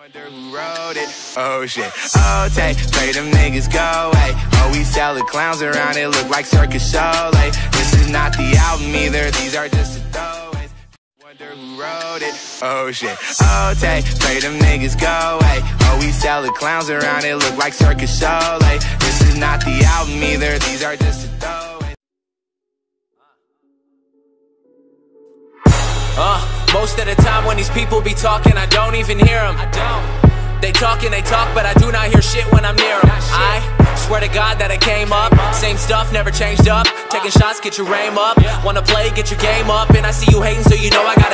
Wonder who wrote it. Oh shit. Oh, take, pray them niggas go away. Oh, we sell the clowns around it, look like circus. Like, this is not the album either, these are just the throwaways. Wonder who wrote it. Oh shit. Oh, take, pray them niggas go away. Oh, we sell the clowns around it, look like circus. Like, this is not the album either, these are just the throwaways. Uh, most of the time when these people be talking, I don't even hear them. I don't. They talk and they talk, but I do not hear shit when I'm near them. I swear to God that I came up. Same stuff, never changed up. Taking shots, get your aim up. Wanna play, get your game up. And I see you hating, so you know I ask.